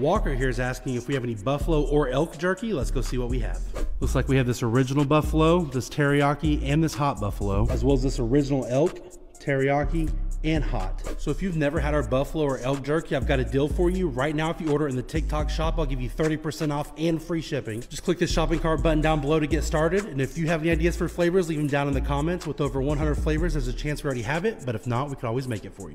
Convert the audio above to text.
Walker here is asking if we have any buffalo or elk jerky. Let's go see what we have. Looks like we have this original buffalo, this teriyaki, and this hot buffalo, as well as this original elk, teriyaki, and hot. So if you've never had our buffalo or elk jerky, I've got a deal for you. Right now, if you order in the TikTok shop, I'll give you 30% off and free shipping. Just click the shopping cart button down below to get started. And if you have any ideas for flavors, leave them down in the comments. With over 100 flavors, there's a chance we already have it, but if not, we could always make it for you.